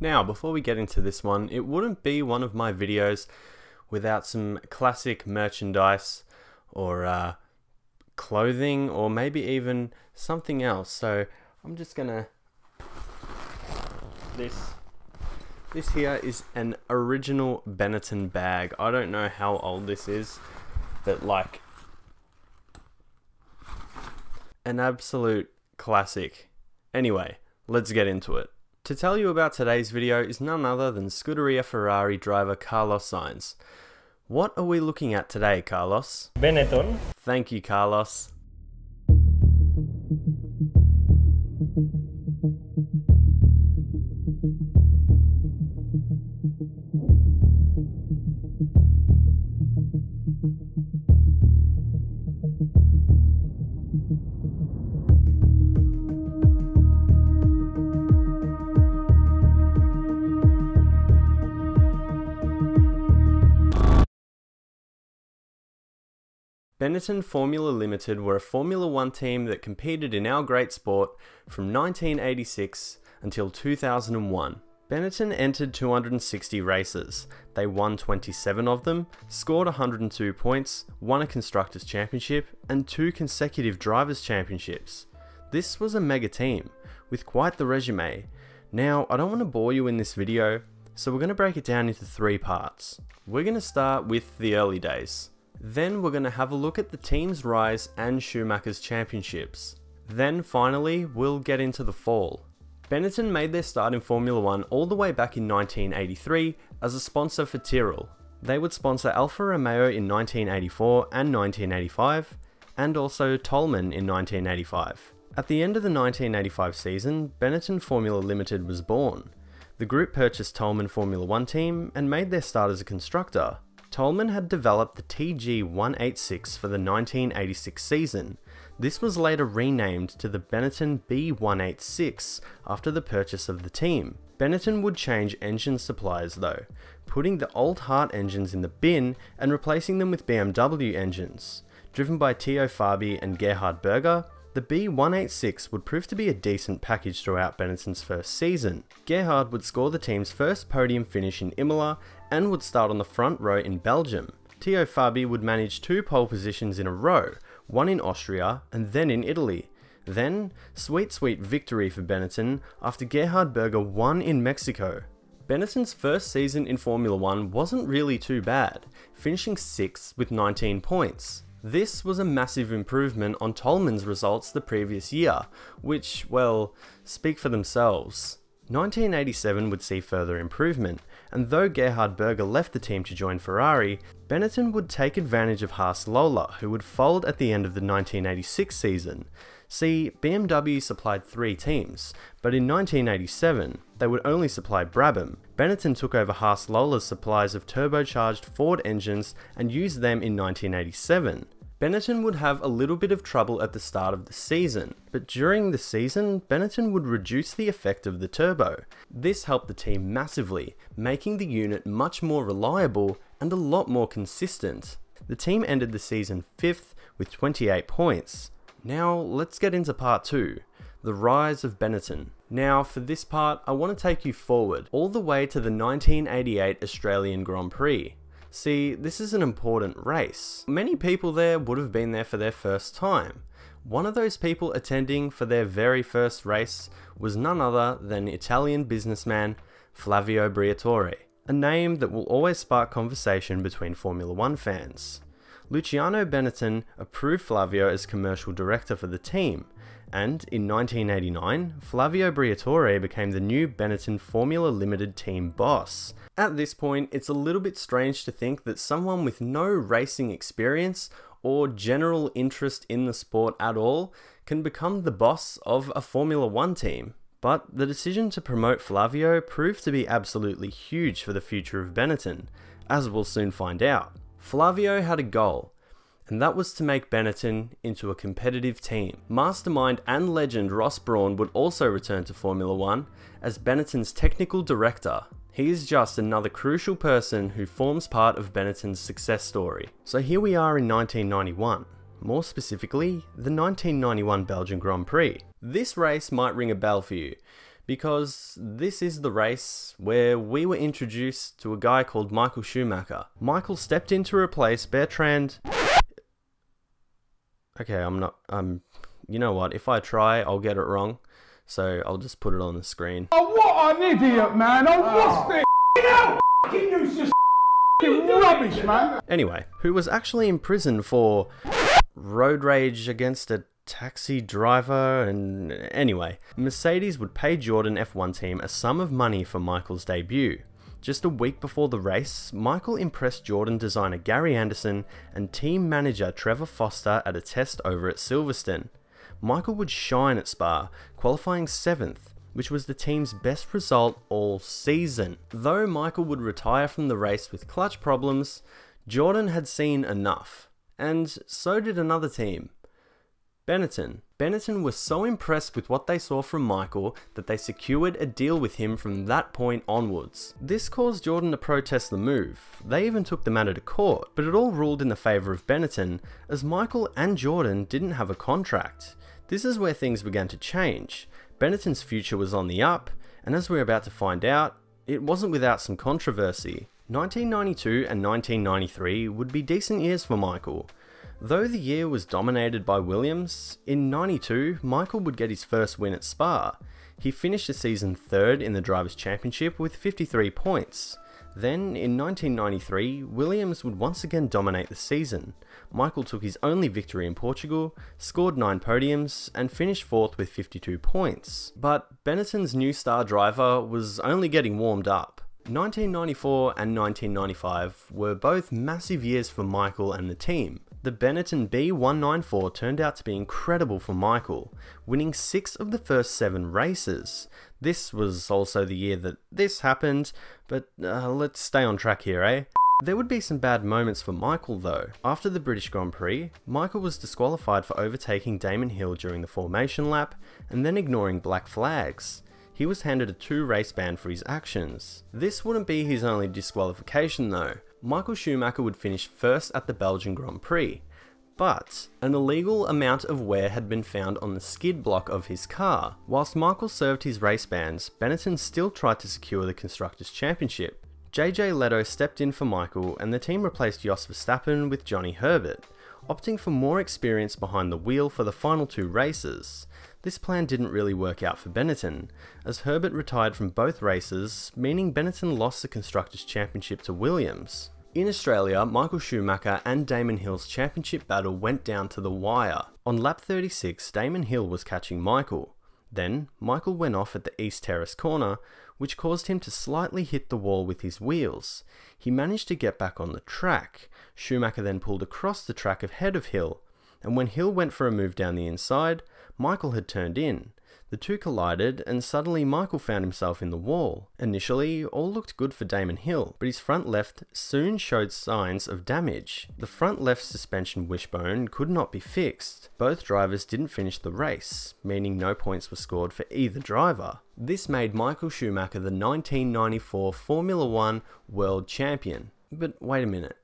Now, before we get into this one, it wouldn't be one of my videos without some classic merchandise or uh, clothing or maybe even something else. So I'm just gonna this this here is an original Benetton bag. I don't know how old this is, but like an absolute classic. Anyway, let's get into it. To tell you about today's video is none other than Scuderia Ferrari driver Carlos Sainz. What are we looking at today, Carlos? Benetton. Thank you, Carlos. Benetton Formula Limited were a Formula One team that competed in our great sport from 1986 until 2001. Benetton entered 260 races. They won 27 of them, scored 102 points, won a Constructors' Championship, and two consecutive Drivers' Championships. This was a mega team, with quite the resume. Now, I don't want to bore you in this video, so we're going to break it down into three parts. We're going to start with the early days. Then we're going to have a look at the team's rise and Schumacher's championships. Then finally, we'll get into the fall. Benetton made their start in Formula 1 all the way back in 1983 as a sponsor for Tyrrell. They would sponsor Alfa Romeo in 1984 and 1985, and also Toleman in 1985. At the end of the 1985 season, Benetton Formula Limited was born. The group purchased Toleman Formula 1 team and made their start as a constructor, Toleman had developed the TG186 for the 1986 season. This was later renamed to the Benetton B186 after the purchase of the team. Benetton would change engine suppliers though, putting the old Hart engines in the bin and replacing them with BMW engines. Driven by Theo Fabi and Gerhard Berger, the B186 would prove to be a decent package throughout Benetton's first season. Gerhard would score the team's first podium finish in Imola and would start on the front row in Belgium. Theo Fabi would manage two pole positions in a row, one in Austria and then in Italy. Then, sweet sweet victory for Benetton after Gerhard Berger won in Mexico. Benetton's first season in Formula 1 wasn't really too bad, finishing 6th with 19 points. This was a massive improvement on Toleman's results the previous year, which, well, speak for themselves. 1987 would see further improvement, and though Gerhard Berger left the team to join Ferrari, Benetton would take advantage of Haas Lola, who would fold at the end of the 1986 season. See, BMW supplied three teams, but in 1987, they would only supply Brabham. Benetton took over Haas Lola's supplies of turbocharged Ford engines and used them in 1987. Benetton would have a little bit of trouble at the start of the season, but during the season, Benetton would reduce the effect of the turbo. This helped the team massively, making the unit much more reliable and a lot more consistent. The team ended the season 5th with 28 points. Now let's get into part 2, the rise of Benetton. Now for this part, I want to take you forward, all the way to the 1988 Australian Grand Prix. See, this is an important race. Many people there would have been there for their first time. One of those people attending for their very first race was none other than Italian businessman Flavio Briatore, a name that will always spark conversation between Formula One fans. Luciano Benetton approved Flavio as commercial director for the team, and in 1989, Flavio Briatore became the new Benetton Formula Limited team boss. At this point, it's a little bit strange to think that someone with no racing experience or general interest in the sport at all can become the boss of a Formula One team. But the decision to promote Flavio proved to be absolutely huge for the future of Benetton, as we'll soon find out. Flavio had a goal, and that was to make Benetton into a competitive team. Mastermind and legend Ross Brawn would also return to Formula One as Benetton's technical director. He is just another crucial person who forms part of Benetton's success story. So here we are in 1991, more specifically, the 1991 Belgian Grand Prix. This race might ring a bell for you, because this is the race where we were introduced to a guy called Michael Schumacher. Michael stepped in to replace Bertrand. Okay, I'm not. Um, you know what? If I try, I'll get it wrong. So I'll just put it on the screen. Oh, what an idiot, man! Oh, what's this? Fucking useless rubbish, man! Anyway, who was actually in prison for road rage against a taxi driver and anyway, Mercedes would pay Jordan F1 team a sum of money for Michael's debut. Just a week before the race, Michael impressed Jordan designer Gary Anderson and team manager Trevor Foster at a test over at Silverstone. Michael would shine at Spa, qualifying 7th, which was the team's best result all season. Though Michael would retire from the race with clutch problems, Jordan had seen enough, and so did another team. Benetton. Benetton was so impressed with what they saw from Michael that they secured a deal with him from that point onwards. This caused Jordan to protest the move. They even took the matter to court, but it all ruled in the favour of Benetton as Michael and Jordan didn't have a contract. This is where things began to change. Benetton's future was on the up, and as we're about to find out, it wasn't without some controversy. 1992 and 1993 would be decent years for Michael. Though the year was dominated by Williams, in 92 Michael would get his first win at Spa. He finished the season third in the Drivers' Championship with 53 points. Then, in 1993, Williams would once again dominate the season. Michael took his only victory in Portugal, scored 9 podiums, and finished fourth with 52 points. But Benetton's new star driver was only getting warmed up. 1994 and 1995 were both massive years for Michael and the team. The Benetton B194 turned out to be incredible for Michael, winning six of the first seven races. This was also the year that this happened, but uh, let's stay on track here, eh? There would be some bad moments for Michael though. After the British Grand Prix, Michael was disqualified for overtaking Damon Hill during the formation lap and then ignoring black flags he was handed a two race ban for his actions. This wouldn't be his only disqualification though. Michael Schumacher would finish first at the Belgian Grand Prix, but an illegal amount of wear had been found on the skid block of his car. Whilst Michael served his race bans, Benetton still tried to secure the Constructors' Championship. JJ Lehto stepped in for Michael and the team replaced Jos Verstappen with Johnny Herbert, opting for more experience behind the wheel for the final two races. This plan didn't really work out for Benetton, as Herbert retired from both races, meaning Benetton lost the Constructors' Championship to Williams. In Australia, Michael Schumacher and Damon Hill's championship battle went down to the wire. On lap 36, Damon Hill was catching Michael. Then, Michael went off at the East Terrace corner, which caused him to slightly hit the wall with his wheels. He managed to get back on the track. Schumacher then pulled across the track ahead of Hill, and when Hill went for a move down the inside, Michael had turned in. The two collided, and suddenly Michael found himself in the wall. Initially, all looked good for Damon Hill, but his front left soon showed signs of damage. The front left suspension wishbone could not be fixed. Both drivers didn't finish the race, meaning no points were scored for either driver. This made Michael Schumacher the 1994 Formula One World Champion. But wait a minute.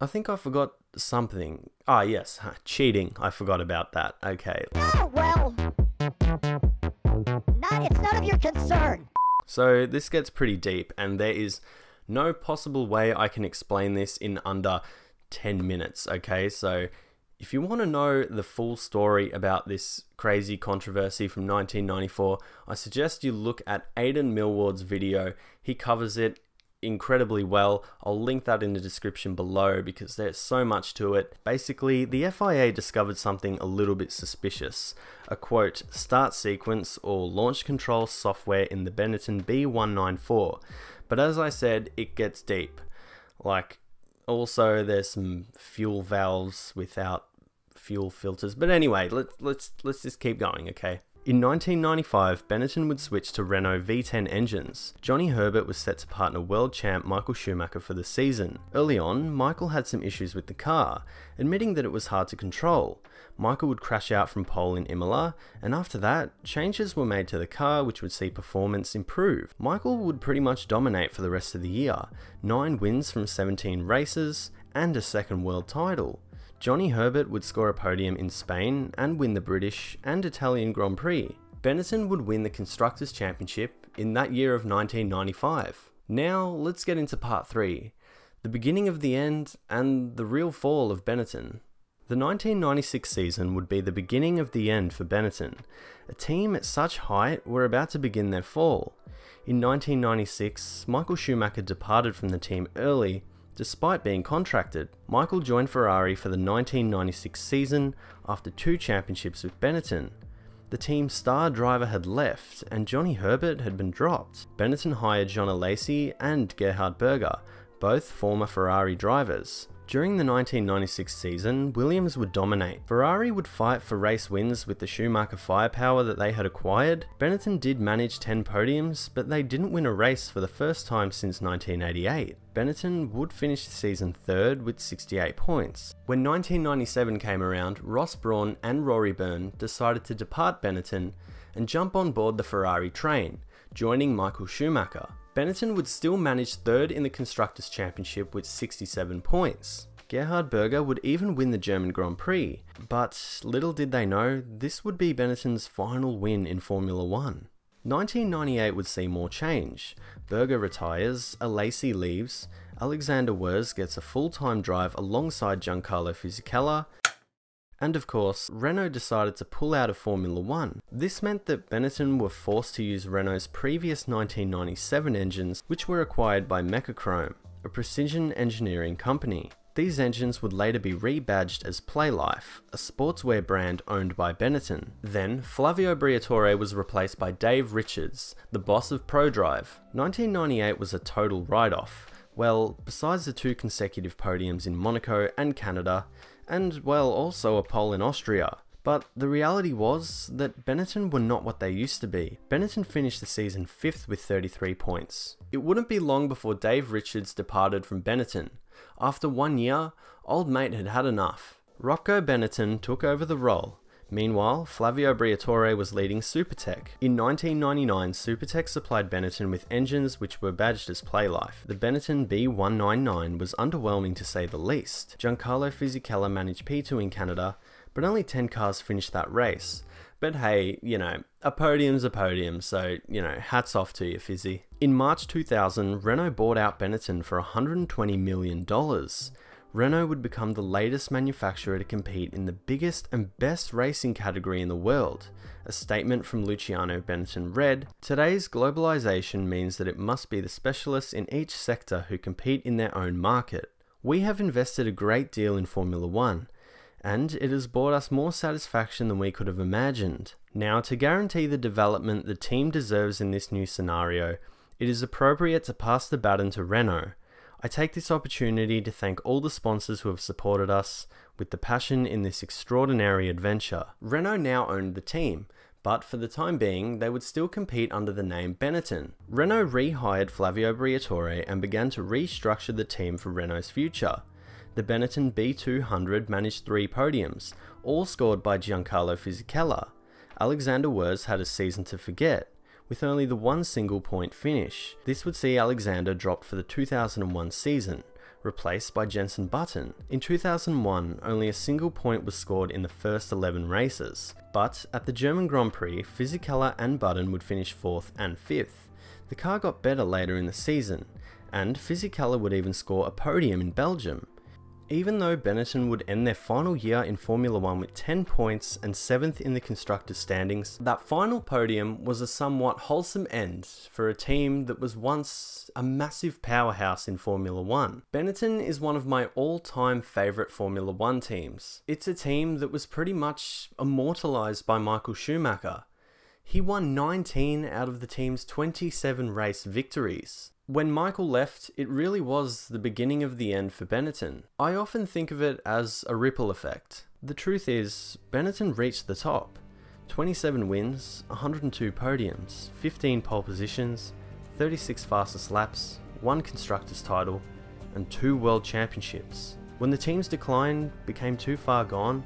I think I forgot something. Ah, yes, cheating. I forgot about that. Okay. Oh, well, not, it's none of your concern. So this gets pretty deep, and there is no possible way I can explain this in under 10 minutes, okay? So if you want to know the full story about this crazy controversy from 1994, I suggest you look at Aidan Millward's video. He covers it incredibly well. I'll link that in the description below because there's so much to it. Basically, the FIA discovered something a little bit suspicious. A quote, start sequence or launch control software in the Benetton B194. But as I said, it gets deep. Like, also there's some fuel valves without fuel filters. But anyway, let's let's let's just keep going, okay? In 1995, Benetton would switch to Renault V10 engines. Johnny Herbert was set to partner world champ Michael Schumacher for the season. Early on, Michael had some issues with the car, admitting that it was hard to control. Michael would crash out from pole in Imola, and after that, changes were made to the car which would see performance improve. Michael would pretty much dominate for the rest of the year, 9 wins from 17 races, and a second world title. Johnny Herbert would score a podium in Spain and win the British and Italian Grand Prix. Benetton would win the Constructors' Championship in that year of 1995. Now, let's get into part 3 the beginning of the end and the real fall of Benetton. The 1996 season would be the beginning of the end for Benetton. A team at such height were about to begin their fall. In 1996, Michael Schumacher departed from the team early despite being contracted. Michael joined Ferrari for the 1996 season after two championships with Benetton. The team's star driver had left and Johnny Herbert had been dropped. Benetton hired Jean Alesi and Gerhard Berger, both former Ferrari drivers. During the 1996 season, Williams would dominate. Ferrari would fight for race wins with the Schumacher firepower that they had acquired. Benetton did manage 10 podiums, but they didn't win a race for the first time since 1988. Benetton would finish the season third with 68 points. When 1997 came around, Ross Brawn and Rory Byrne decided to depart Benetton and jump on board the Ferrari train, joining Michael Schumacher. Benetton would still manage third in the Constructors' Championship with 67 points. Gerhard Berger would even win the German Grand Prix, but little did they know, this would be Benetton's final win in Formula One. 1998 would see more change. Berger retires, Alesi leaves, Alexander Wurz gets a full-time drive alongside Giancarlo Fisichella, and of course, Renault decided to pull out of Formula One. This meant that Benetton were forced to use Renault's previous 1997 engines, which were acquired by Mecachrome, a precision engineering company. These engines would later be rebadged as Playlife, a sportswear brand owned by Benetton. Then, Flavio Briatore was replaced by Dave Richards, the boss of ProDrive. 1998 was a total write-off. Well, besides the two consecutive podiums in Monaco and Canada, and well, also a pole in Austria. But the reality was that Benetton were not what they used to be. Benetton finished the season 5th with 33 points. It wouldn't be long before Dave Richards departed from Benetton. After one year, old mate had had enough. Rocco Benetton took over the role. Meanwhile, Flavio Briatore was leading Supertec. In 1999, Supertec supplied Benetton with engines which were badged as Playlife. The Benetton B199 was underwhelming to say the least. Giancarlo Fisichella managed P2 in Canada, but only 10 cars finished that race. But hey, you know, a podium's a podium, so, you know, hats off to you, Fizzy. In March 2000, Renault bought out Benetton for $120 million. Renault would become the latest manufacturer to compete in the biggest and best racing category in the world. A statement from Luciano Benetton read Today's globalization means that it must be the specialists in each sector who compete in their own market. We have invested a great deal in Formula One, and it has brought us more satisfaction than we could have imagined. Now, to guarantee the development the team deserves in this new scenario, it is appropriate to pass the baton to Renault. I take this opportunity to thank all the sponsors who have supported us with the passion in this extraordinary adventure. Renault now owned the team, but for the time being, they would still compete under the name Benetton. Renault rehired Flavio Briatore and began to restructure the team for Renault's future. The Benetton B200 managed three podiums, all scored by Giancarlo Fisichella. Alexander Wurz had a season to forget, with only the one single point finish. This would see Alexander dropped for the 2001 season, replaced by Jenson Button. In 2001, only a single point was scored in the first 11 races, but at the German Grand Prix, Fisichella and Button would finish 4th and 5th. The car got better later in the season, and Fisichella would even score a podium in Belgium. Even though Benetton would end their final year in Formula 1 with 10 points and 7th in the constructors' standings, that final podium was a somewhat wholesome end for a team that was once a massive powerhouse in Formula 1. Benetton is one of my all-time favourite Formula 1 teams. It's a team that was pretty much immortalised by Michael Schumacher. He won 19 out of the team's 27 race victories. When Michael left, it really was the beginning of the end for Benetton. I often think of it as a ripple effect. The truth is, Benetton reached the top. 27 wins, 102 podiums, 15 pole positions, 36 fastest laps, 1 constructors title, and 2 world championships. When the team's decline became too far gone,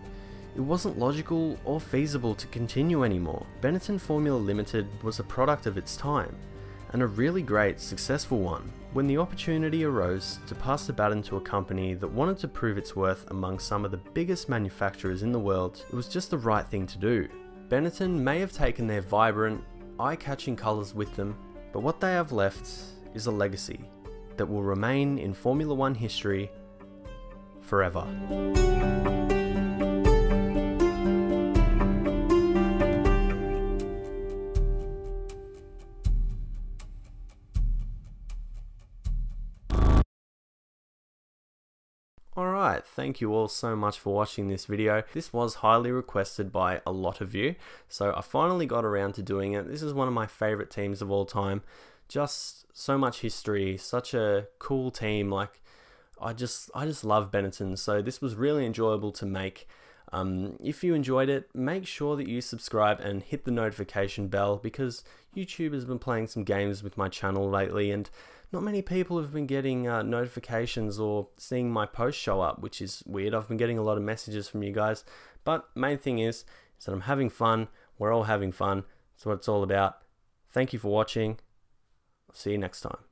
it wasn't logical or feasible to continue anymore. Benetton Formula Limited was a product of its time, and a really great, successful one. When the opportunity arose to pass the baton to a company that wanted to prove its worth among some of the biggest manufacturers in the world, it was just the right thing to do. Benetton may have taken their vibrant, eye catching colours with them, but what they have left is a legacy that will remain in Formula One history forever. Alright, thank you all so much for watching this video. This was highly requested by a lot of you, so I finally got around to doing it. This is one of my favourite teams of all time. Just so much history, such a cool team, like I just I just love Benetton, so this was really enjoyable to make. Um, if you enjoyed it, make sure that you subscribe and hit the notification bell because YouTube has been playing some games with my channel lately and not many people have been getting uh, notifications or seeing my post show up, which is weird. I've been getting a lot of messages from you guys, but main thing is, is that I'm having fun. We're all having fun. That's what it's all about. Thank you for watching. I'll see you next time.